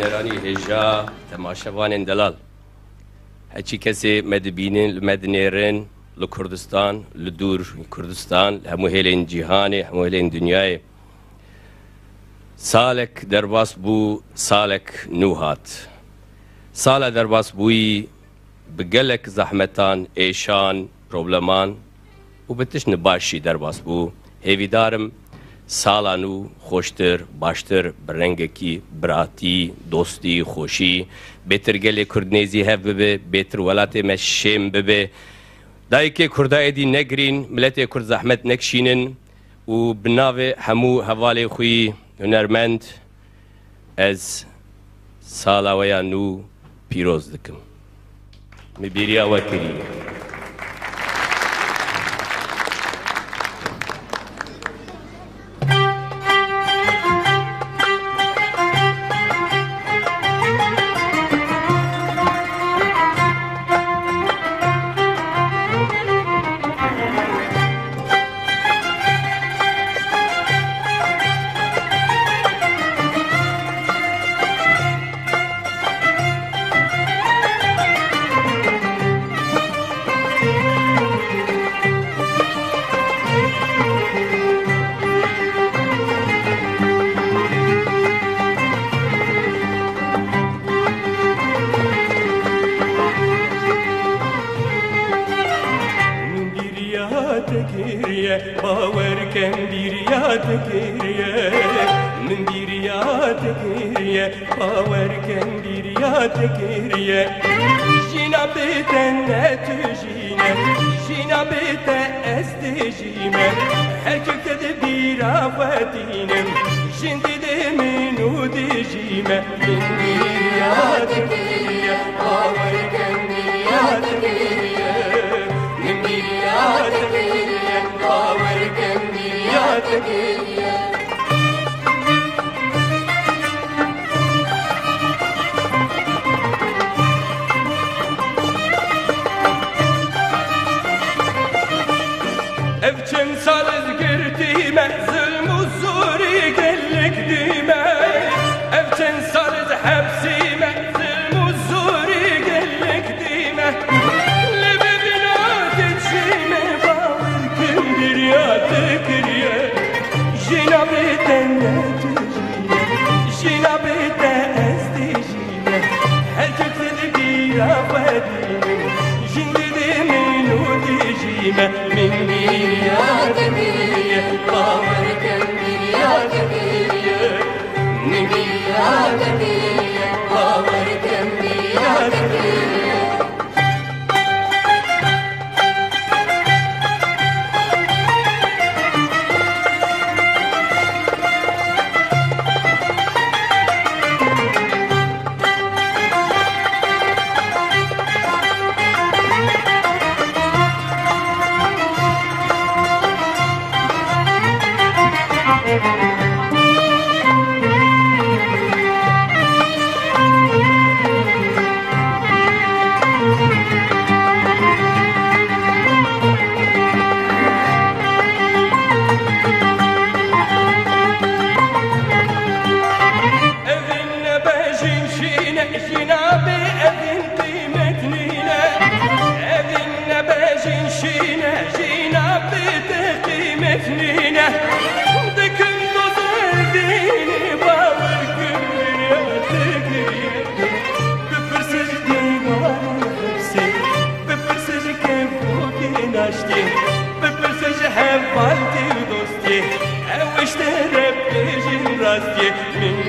دیلرانی هجا تماشوان دلال هچی کسی مدبینین مدنیرین لکردستان لدور کردستان همو هیلین جیهانی همو هیلین دنیای سالک درباس بو سالک نوهات سال درباس بوی بگلک زحمتان ایشان پروبلمان و بتش نباشی درباس بو هیویدارم ساڵان و خۆشتر باشتر بڕنگێکی براتی دۆستی خۆشی. بێتر گەلێ کوردنێزی هەف ببێ بێتر وڵاتێ مە شێم ببێ. دایکێ کوردایەدی نەگرین ملەتێ کورد زەحمەت نەکشینن و بناوێ هەموو هەواڵێ خوی هونەرمەند. ئەز ساڵاوەیان و پیرۆز دکم. مبیریاوە کردی. باورکن بیریات گریه من بیریات گریه باورکن بیریات گریه جینا بیتن نتو جینه جینا بیتن است جیمه هر کده بیرافتینم جندی ده منو دی جیمه من بیریات گریه باورکن بیریات Ev çen salız girdime zulm u zuri gellik dime. Ev çen salız hepsime zulm u zuri gellik dime Lebedin ateşime bağır kim bir yadı kiriye Jinabeten netujime Jinabeten estijime Her köksedi bir afedime Jindidi minu Hevval dosti Ev işte Rabbijin rasti. Min